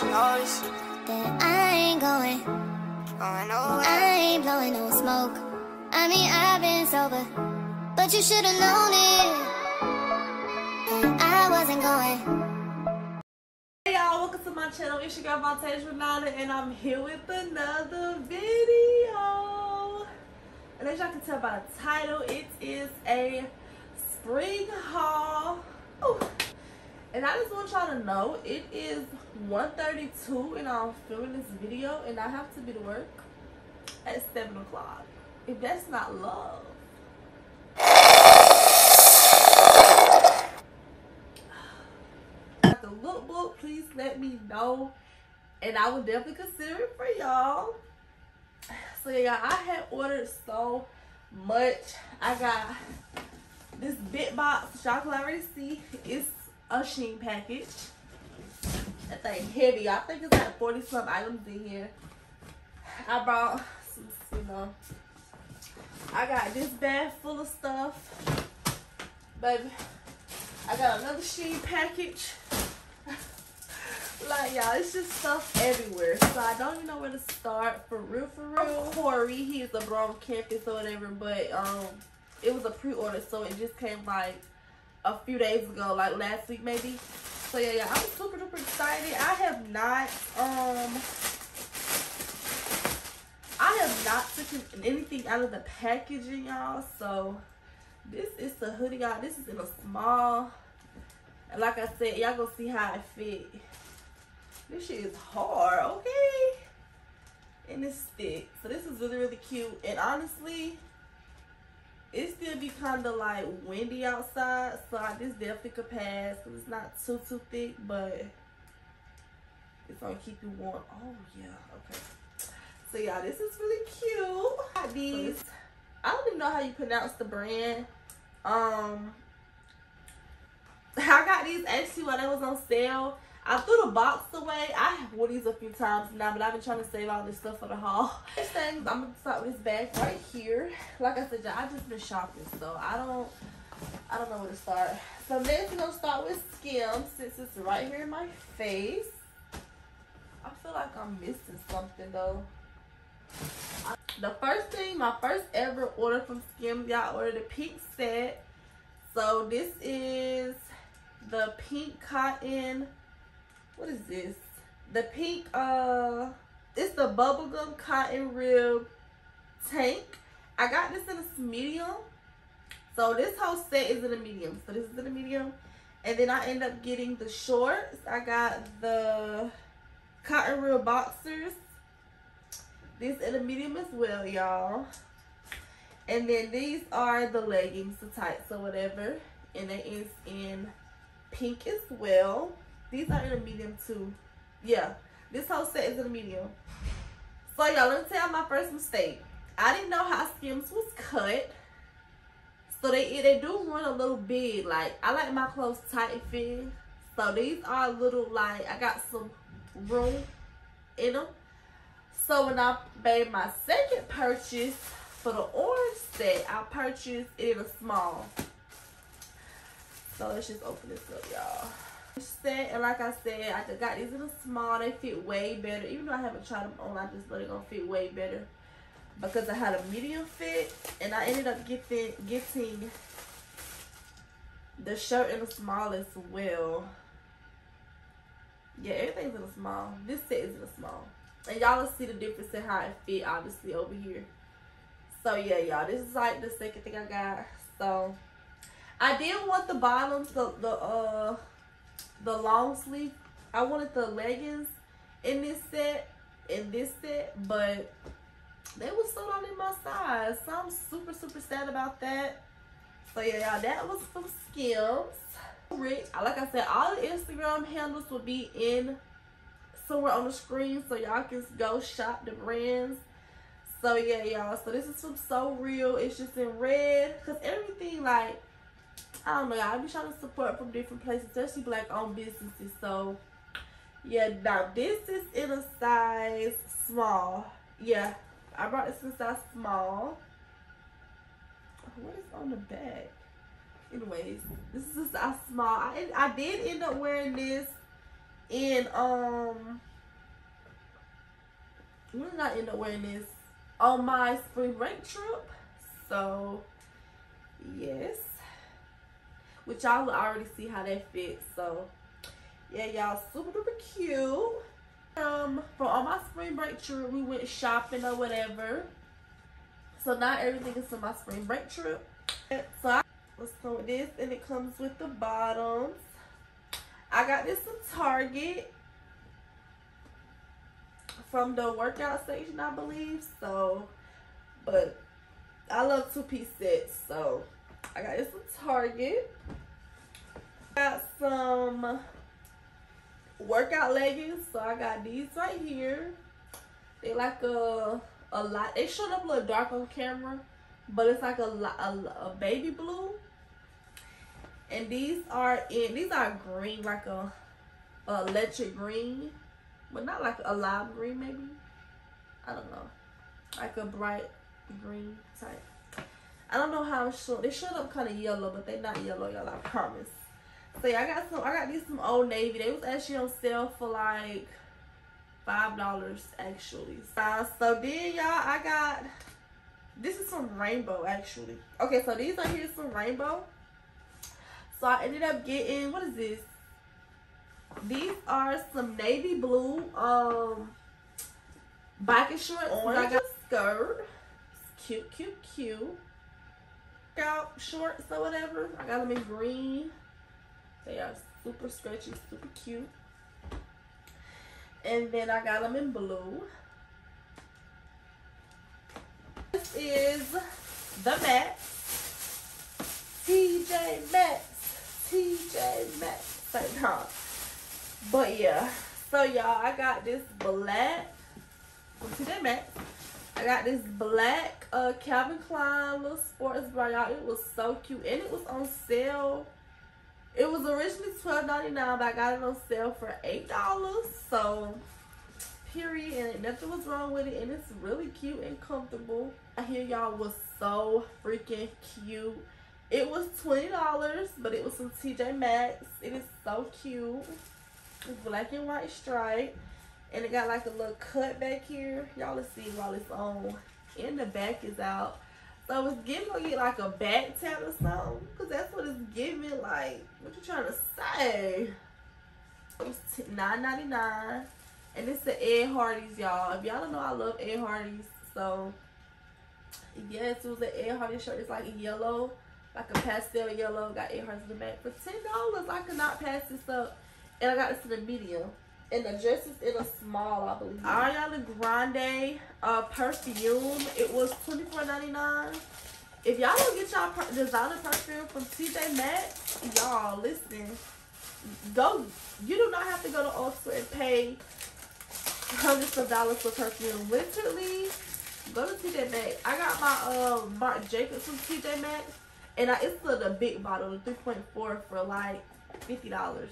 she knows that I ain't going. Going nowhere. I ain't blowing no smoke. I mean, I've been sober, but you should've known it. That I wasn't going. Hey y'all, welcome to my channel. It's your girl Vontae Ranada and I'm here with another video. And as y'all can tell by the title, it is a spring haul. Ooh. And I just want y'all to know it is 1.32 and I'm filming this video and I have to be to work at 7 o'clock. If that's not love. the lookbook, please let me know. And I will definitely consider it for y'all. So yeah, I had ordered so much. I got this big box, y'all can already see. It's a Shein package. That thing heavy. I think it's like 40 some items in here. I brought some, you know. I got this bag full of stuff. Baby, I got another Shein package. like y'all, it's just stuff everywhere. So I don't even know where to start. For real, for real. Corey, he's a Brom campus or whatever, but um, it was a pre-order, so it just came like a few days ago, like last week maybe. So yeah, yeah, I'm super duper excited. I have not um I have not taken anything out of the packaging, y'all. So this is the hoodie, y'all. This is in a small. And like I said, y'all gonna see how it fit. This shit is hard, okay? And it's thick. So this is really, really cute. And honestly, it still be kind of like windy outside. So I just definitely could pass. It's not too, too thick. But it's gonna keep you warm. Oh, yeah. Okay. So y'all, this is really cute. Got these. I don't even know how you pronounce the brand. Um, I got these actually while they was on sale. I threw the box away. I have wore these a few times now, but I've been trying to save all this stuff for the haul. First thing, I'm gonna start with this bag right here. Like I said, y'all, I just been shopping, so I don't, I don't know where to start. So next, we're gonna start with Skims since it's right here in my face. I feel like I'm missing something though. The first thing, my first ever order from Skims, y'all ordered a pink set. So this is the pink cotton what is this? The pink, uh, it's the bubblegum cotton rib tank. I got this in a medium. So this whole set is in a medium. So this is in a medium. And then I end up getting the shorts. I got the cotton rib boxers. This in a medium as well, y'all. And then these are the leggings, the tights or whatever. And it is in pink as well. These are in a medium too. Yeah, this whole set is in a medium. So y'all, let me tell you my first mistake. I didn't know how Skims was cut. So they they do run a little big. Like I like my clothes tight fit. So these are a little like I got some room in them. So when I made my second purchase for the orange set, I purchased it in a small. So let's just open this up, y'all set and like I said I got these in a small they fit way better. Even though I haven't tried them on I just know they're gonna fit way better. Because I had a medium fit and I ended up getting getting the shirt in a small as well. Yeah everything's in a small. This set is in a small. And y'all will see the difference in how it fit obviously over here. So yeah y'all this is like the second thing I got. So I did want the bottoms the the uh the long sleeve. I wanted the leggings in this set, in this set, but they were sold out in my size. So I'm super, super sad about that. So yeah, y'all, that was from Skims. Rich, like I said, all the Instagram handles will be in somewhere on the screen so y'all can go shop the brands. So yeah, y'all. So this is from So Real. It's just in red. Because everything like I don't know, I be trying to support from different places, especially black owned businesses. So yeah, now this is in a size small. Yeah, I brought this in size small. What is on the back? Anyways, this is a size small. I I did end up wearing this in um when did I end up wearing this? On my spring break trip. So, yes. Which y'all will already see how that fits. So, yeah, y'all super duper cute. Um, for all my spring break trip, we went shopping or whatever. So now everything is for my spring break trip. So I, let's go with this, and it comes with the bottoms. I got this from Target from the workout section, I believe. So, but I love two piece sets, so I got this from Target. Got some workout leggings, so I got these right here. They like a a lot. They showed up a little dark on camera, but it's like a a, a baby blue. And these are in these are green, like a, a electric green, but not like a lime green maybe. I don't know, like a bright green type. I don't know how showed. They showed up kind of yellow, but they're not yellow, y'all. I promise. So yeah, I got some. I got these some Old Navy. They was actually on sale for like five dollars actually. Uh, so then y'all, I got this is some rainbow actually. Okay, so these are here some rainbow. So I ended up getting what is this? These are some navy blue um biking shorts. Orange. I got a skirt. It's cute, cute, cute. Out shorts or whatever. I got them in green. They are super stretchy, super cute. And then I got them in blue. This is the Maxx. TJ Maxx. TJ Maxx. St. But yeah. So y'all, I got this black TJ Maxx. I got this black uh, Calvin Klein little sports bra, y'all. It was so cute. And it was on sale it was originally twelve ninety nine, but I got it on sale for eight dollars. So, period, and nothing was wrong with it, and it's really cute and comfortable. I hear y'all was so freaking cute. It was twenty dollars, but it was from TJ Maxx. It is so cute. Black and white stripe, and it got like a little cut back here. Y'all will see while it's on. And the back is out. So it's giving gonna like a back tat or something. Cause that's what it's giving like. What you trying to say? It was nine ninety nine, and it's the Ed Hardy's, y'all. If y'all don't know, I love Ed Hardy's. So yes, it was an Ed Hardy shirt. It's like yellow, like a pastel yellow. Got Ed Hardy's in the back for ten dollars. I could not pass this up, and I got this in the medium. And the dress is in a small, I believe. Ariana Grande uh, perfume. It was twenty four ninety nine. If y'all don't get y'all per designer perfume from TJ Maxx, y'all listen. Go. You do not have to go to Ulta and pay hundreds of dollars for perfume. Literally, go to TJ Maxx. I got my uh, Marc Jacobs from TJ Maxx, and I, it's the, the big bottle, the three point four for like fifty dollars.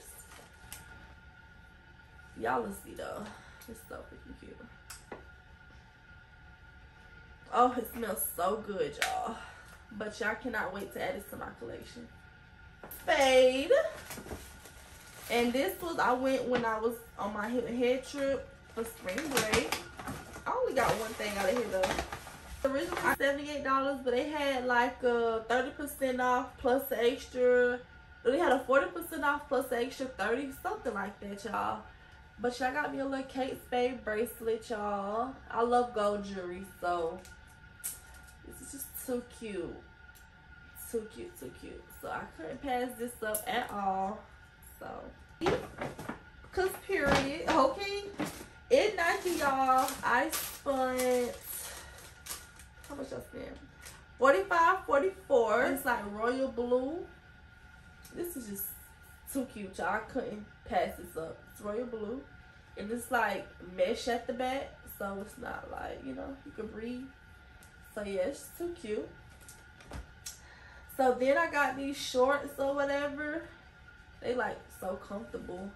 Y'all will see though. It's so freaking cute. Oh, it smells so good, y'all. But y'all cannot wait to add this to my collection. Fade. And this was, I went when I was on my head trip for spring break. I only got one thing out of here though. Originally $78, but they had like a 30% off plus extra. They had a 40% off plus extra 30, something like that, y'all. But y'all got me a little Kate Spade bracelet, y'all. I love gold jewelry, so this is just too cute. Too cute, too cute. So I couldn't pass this up at all. So, cause period, okay. In Nike, y'all, I spent, how much I spent? 45 44 It's like royal blue. This is just too cute, y'all. I couldn't pass this up. It's royal blue. And it's like mesh at the back. So it's not like, you know, you can breathe. So yeah, it's too cute. So then I got these shorts or whatever. They like so comfortable.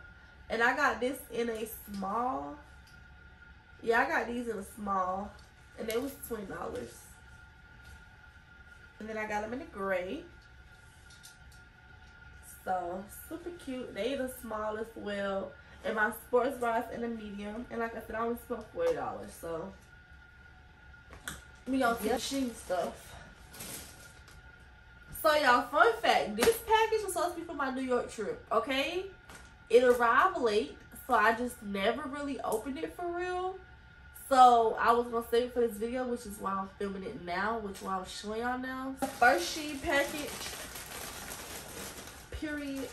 And I got this in a small. Yeah, I got these in a small. And they was $20. And then I got them in a gray. So, super cute. They the small as well. and my sports bras in a medium. And like I said, I only spent forty dollars, so we gonna get Shein stuff. So y'all, fun fact, this package was supposed to be for my New York trip, okay? It arrived late, so I just never really opened it for real. So I was gonna save it for this video, which is why I'm filming it now, which is why I'm showing y'all now. First Shein package, period.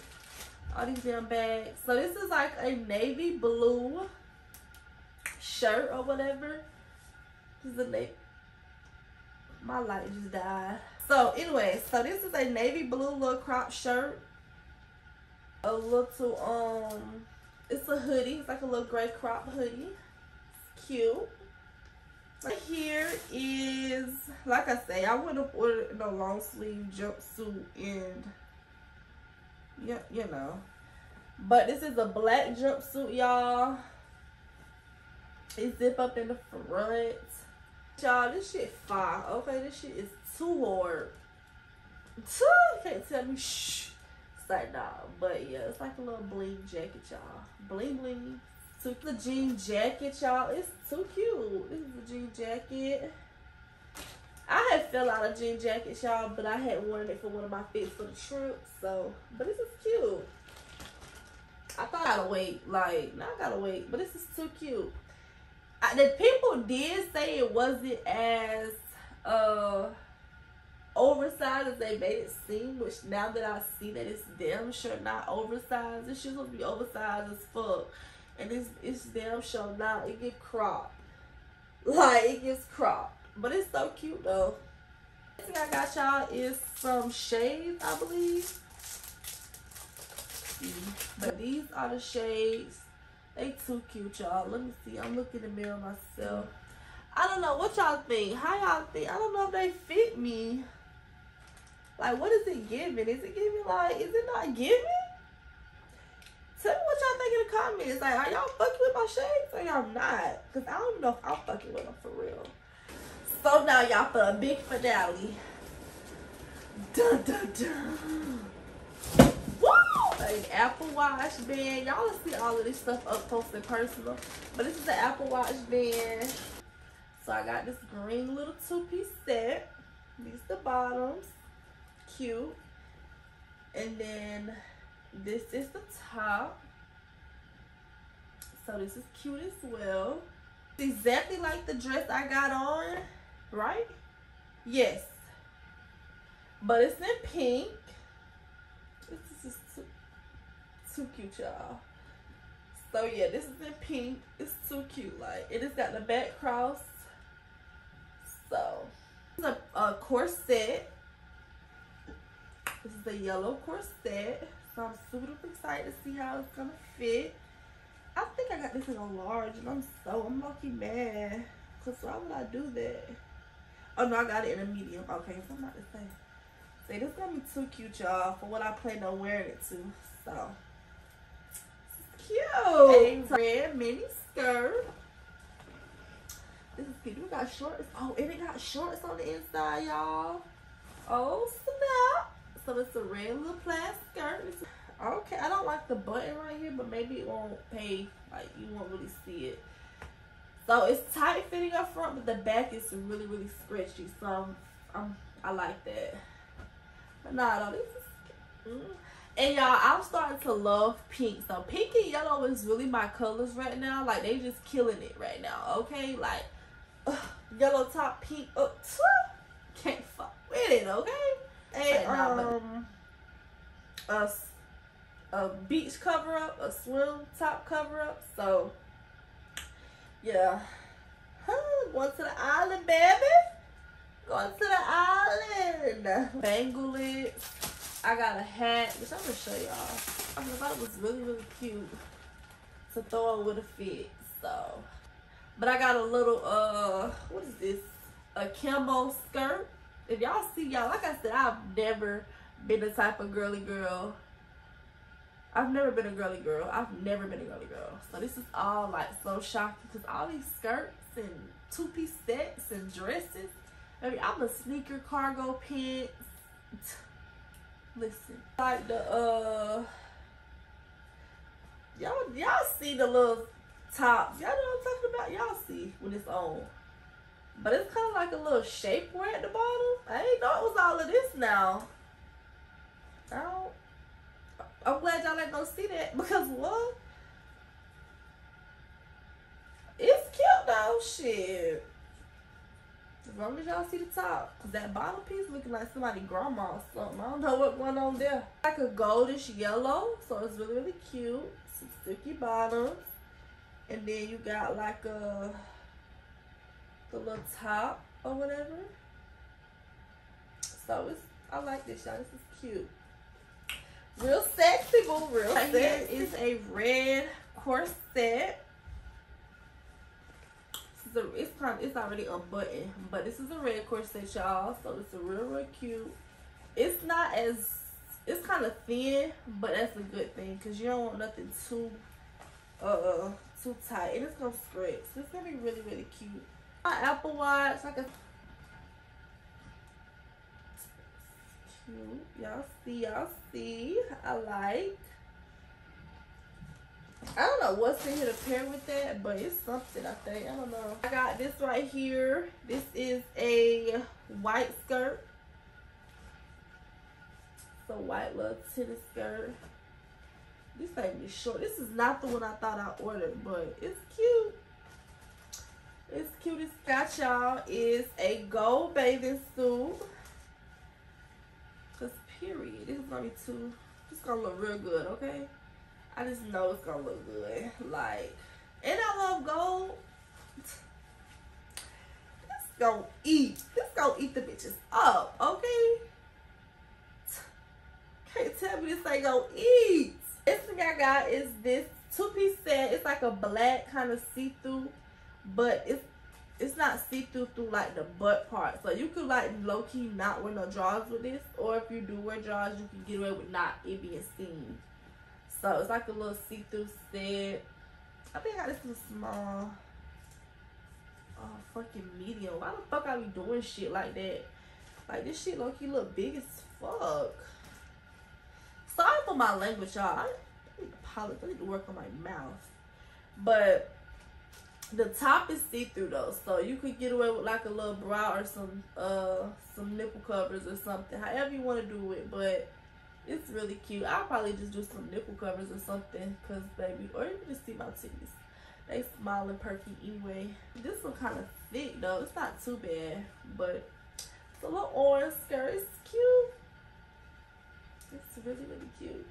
All these damn bags. So this is like a navy blue shirt or whatever. This is a navy. My light just died. So anyway, so this is a navy blue little crop shirt. A little, um, it's a hoodie. It's like a little gray crop hoodie. It's cute. Right here is, like I say, I would have ordered in a long sleeve jumpsuit and, yeah, you know. But this is a black jumpsuit, y'all. It zip up in the front. Y'all, this shit fire. Okay, this shit is too hard. Too, can't tell me shh. It's like nah, but yeah, it's like a little bling jacket, y'all. Bling bling. So the jean jacket, y'all. It's too cute. This is a jean jacket. I had fell out of jean jackets, y'all, but I had worn it for one of my fits for the trip. So, but this is cute. I thought I gotta wait. Like, now I gotta wait. But this is too cute. I, the people did say it wasn't as uh oversized as they made it seem, which now that I see that it's damn sure not oversized, this shit's gonna be oversized as fuck. And it's it's damn sure not. It get cropped. Like it gets cropped. But it's so cute though. The thing I got y'all is some shades, I believe. But these are the shades. They too cute, y'all. Let me see. I'm looking in the mirror myself. I don't know what y'all think. How y'all think? I don't know if they fit me. Like, what is it giving? Is it giving like? Is it not giving? Tell me what y'all think in the comments. Like, are y'all fucking with my shades or y'all not? Cause I don't know if I'm fucking with them for real. So now y'all for a big finale. Dun dun dun. Woo! An Apple Watch band. Y'all will see all of this stuff up close and personal. But this is the Apple Watch band. So I got this green little two-piece set. These the bottoms. Cute. And then this is the top. So this is cute as well. It's exactly like the dress I got on, right? Yes. But it's in pink. This is too, too cute, y'all. So yeah, this is in pink. It's too cute. Like it has got the back cross so, this is a, a corset. This is a yellow corset. So I'm super excited to see how it's gonna fit. I think I got this in a large and I'm so, I'm lucky mad. Cause why would I do that? Oh no, I got it in a medium. Okay, so I'm about to say. See, this is gonna be too cute, y'all, for what I plan on wearing it to. So, cute. A red mini skirt. This is cute. We got shorts. Oh, and it got shorts on the inside, y'all. Oh, snap. So it's a red little plaid skirt. Okay, I don't like the button right here, but maybe it won't pay. Like, you won't really see it. So it's tight fitting up front, but the back is really, really stretchy. So I'm, I'm I like that. But nah, no, this is. Mm. And y'all, I'm starting to love pink. So pink and yellow is really my colors right now. Like they just killing it right now. Okay, like yellow top, pink. Oh, can't fuck with it, okay? And um, a, a beach cover up, a swim top cover up. So, yeah. Huh, going to the island, baby. Going to the island. Bangle it. I got a hat, which I'm gonna show y'all. I thought it was really, really cute to throw on with a fit. So. But I got a little, uh, what is this? A camo skirt. If y'all see, y'all, like I said, I've never been the type of girly girl. I've never been a girly girl. I've never been a girly girl. So this is all like so shocking because all these skirts and two-piece sets and dresses. I mean, I'm a sneaker cargo pants. Listen, like the uh Y'all, y'all see the little tops. Y'all know what I'm talking about. Y'all see when it's on. But it's kind of like a little shapewear at the bottom. I didn't know it was all of this now. I don't. I'm glad y'all ain't gonna see that because what? It's cute though, shit. As long as y'all see the top. That bottom piece looking like somebody grandma or something. I don't know what went on there. Like a goldish yellow. So it's really, really cute. Some sticky bottoms. And then you got like a the little top or whatever. So it's I like this y'all. This is cute. Real sexy, boo. Real right sexy. Here is a red corset. This is a, it's kind of, it's already a button, but this is a red corset, y'all. So it's a real, real cute. It's not as it's kind of thin, but that's a good thing because you don't want nothing too uh too tight, and it's gonna stretch. So it's gonna be really, really cute. My Apple Watch, like a cute. Y'all see, y'all see. I like. I don't know what's in here to pair with that, but it's something I think. I don't know. I got this right here. This is a white skirt. It's a white little tennis skirt. This ain't be short. This is not the one I thought I ordered, but it's cute. It's cute as got y'all is a gold bathing suit. Period. This is gonna be too it's gonna look real good, okay? I just know it's gonna look good. Like and I love gold. This gonna eat. This gonna eat the bitches up, okay? Can't tell me this ain't gonna eat. This thing I got is this two-piece set. It's like a black kind of see-through, but it's it's not see-through through like the butt part. So you could like low-key not wear no drawers with this. Or if you do wear drawers, you can get away with not it being seen. So it's like a little see-through set. I think I got this in small. Oh, fucking medium. Why the fuck I be doing shit like that? Like this shit low-key look big as fuck. Sorry for my language, y'all. I need to apologize. I need to work on my mouth. But the top is see-through though, so you could get away with like a little bra or some uh some nipple covers or something. However you want to do it, but it's really cute. I'll probably just do some nipple covers or something, cause baby, or you can just see my titties. They small and perky anyway. This one kind of thick though. It's not too bad, but it's a little orange skirt. It's cute. It's really really cute.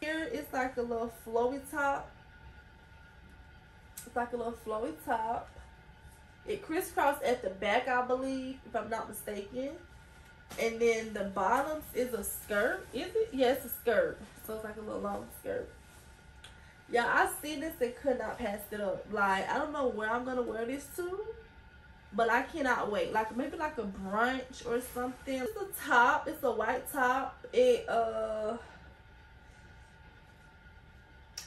Here it's like a little flowy top it's like a little flowy top. It crisscross at the back, I believe, if I'm not mistaken. And then the bottoms is a skirt. Is it? Yes, yeah, a skirt. So it's like a little long skirt. Yeah, I see this and could not pass it up. Like, I don't know where I'm going to wear this to. But I cannot wait. Like, maybe like a brunch or something. It's a top. It's a white top. It, uh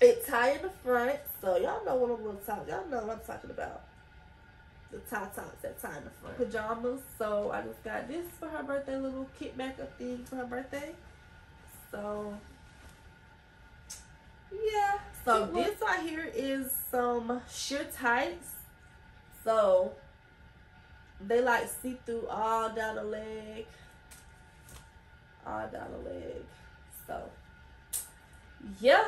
it tie in the front, so y'all know what I'm gonna talk. Y'all know what I'm talking about. The tie tops that tie in the front. Pajamas. So I just got this for her birthday, little kit backup thing for her birthday. So yeah. So this right here is some sheer tights. So they like see through all down the leg. All down the leg. So yeah.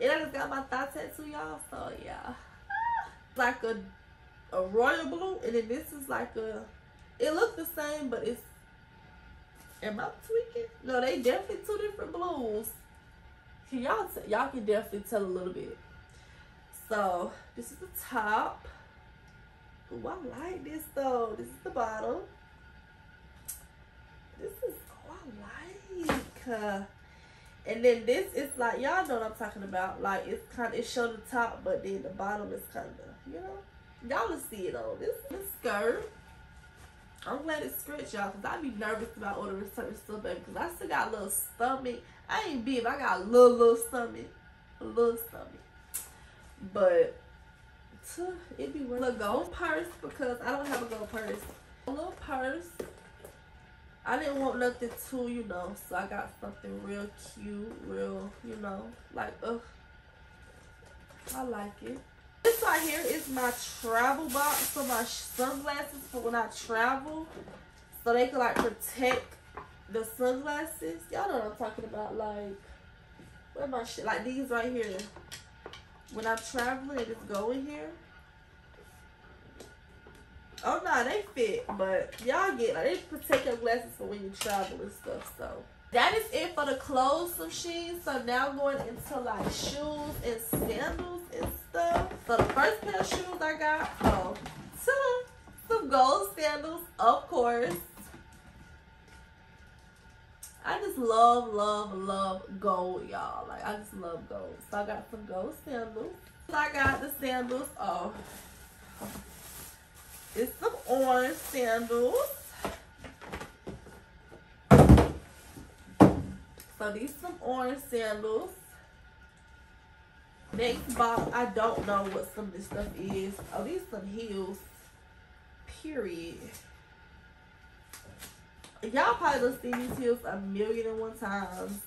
And I just got my thigh tattoo, y'all. So yeah, like a a royal blue, and then this is like a. It looks the same, but it's. Am I tweaking? No, they definitely two different blues. Can y'all y'all can definitely tell a little bit. So this is the top. Ooh, I like this though. This is the bottom. This is oh I like. Uh, and then this is like y'all know what I'm talking about. Like it's kind of it show the top, but then the bottom is kind of you know y'all will see it on this this skirt. I'm glad it's stretched y'all because I be nervous about ordering certain stuff, baby. Because I still got a little stomach. I ain't big, I got a little little stomach, a little stomach. But it'd be worth a gold purse because I don't have a gold purse. A little purse I didn't want nothing too, you know, so I got something real cute, real, you know, like, ugh, I like it. This right here is my travel box for my sunglasses for when I travel. So they can like protect the sunglasses. Y'all know what I'm talking about. Like, where my shit? Like these right here. When I'm traveling, just go in here. Oh no, nah, they fit, but y'all get like they protect your glasses for when you travel and stuff. So that is it for the clothes shoes. So now going into like shoes and sandals and stuff. So the first pair of shoes I got, oh, some, gold sandals, of course. I just love, love, love gold, y'all. Like, I just love gold. So I got some gold sandals. I got the sandals. Oh, it's some orange sandals. So these some orange sandals. Next box, I don't know what some of this stuff is. Oh, these some heels. Period. Y'all probably done seen these heels a million and one times.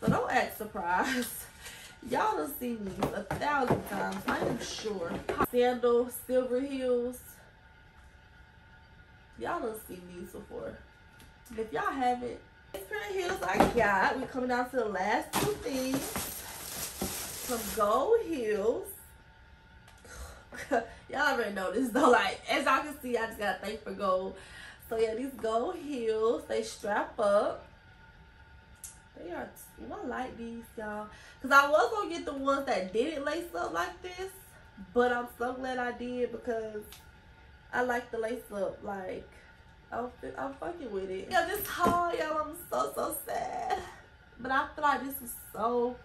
So don't act surprised. Y'all done seen these a thousand times. I am sure. Sandal, silver heels. Y'all done seen these before. If y'all haven't, this pair heels I got. We're coming down to the last two things. Some gold heels. y'all already know this though. Like, as y'all can see, I just got a thing for gold. So yeah, these gold heels, they strap up. They are, I like these, y'all. Because I was going to get the ones that didn't lace up like this. But I'm so glad I did because I like the lace up. Like, I'm, I'm fucking with it. Yeah, this haul, y'all, I'm so, so sad. But I feel like this is so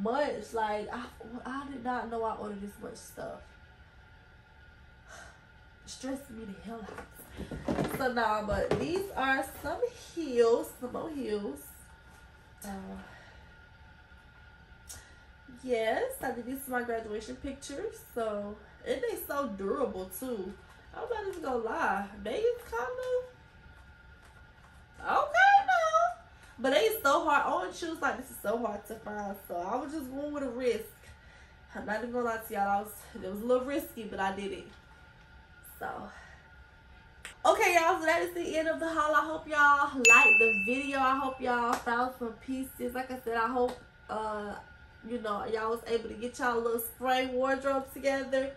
much. Like, I, I did not know I ordered this much stuff. Stressing me the hell out. So now, but these are some heels, some more heels. Uh, yes, I did these my graduation pictures. So, and they so durable too. I'm not even gonna lie. They kind of okay no, but they so hard. On shoes like this is so hard to find. So I was just going with a risk. I'm not even gonna lie to y'all. Was it was a little risky, but I did it. So. Okay, y'all, so that is the end of the haul. I hope y'all liked the video. I hope y'all found some pieces. Like I said, I hope, uh, you know, y'all was able to get y'all little spring wardrobe together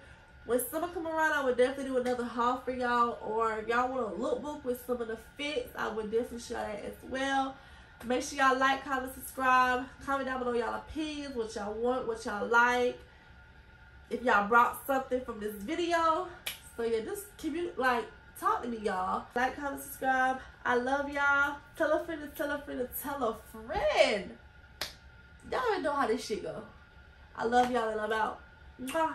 when summer come around, I would definitely do another haul for y'all. Or if y'all want a lookbook with some of the fits, I would definitely share that as well. Make sure y'all like, comment, subscribe. Comment down below y'all opinions, what y'all want, what y'all like. If y'all brought something from this video. So yeah, just you like talk to me y'all. Like, comment, subscribe. I love y'all. Tell a friend to tell a friend to tell a friend. Y'all already know how this shit go. I love y'all and I'm out. Bye.